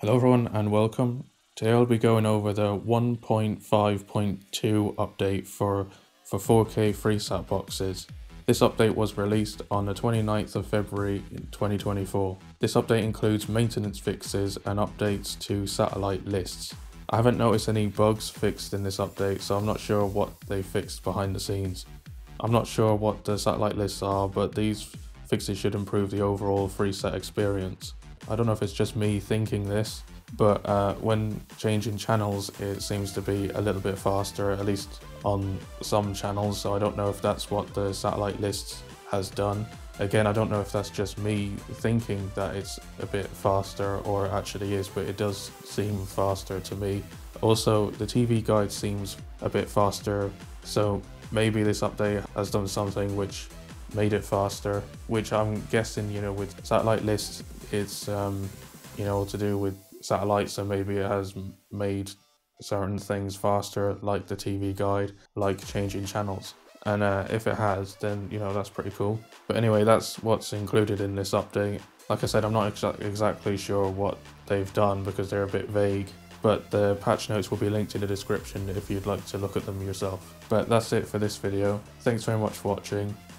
Hello everyone and welcome. Today I'll be going over the 1.5.2 update for, for 4K FreeSat boxes. This update was released on the 29th of February 2024. This update includes maintenance fixes and updates to satellite lists. I haven't noticed any bugs fixed in this update so I'm not sure what they fixed behind the scenes. I'm not sure what the satellite lists are but these fixes should improve the overall FreeSat experience. I don't know if it's just me thinking this, but uh, when changing channels, it seems to be a little bit faster, at least on some channels. So I don't know if that's what the satellite list has done. Again, I don't know if that's just me thinking that it's a bit faster or actually is, but it does seem faster to me. Also, the TV guide seems a bit faster, so maybe this update has done something which made it faster, which I'm guessing, you know, with satellite lists, it's, um, you know, to do with satellites, so maybe it has made certain things faster, like the TV guide, like changing channels. And uh, if it has, then, you know, that's pretty cool. But anyway, that's what's included in this update. Like I said, I'm not exa exactly sure what they've done because they're a bit vague but the patch notes will be linked in the description if you'd like to look at them yourself. But that's it for this video. Thanks very much for watching,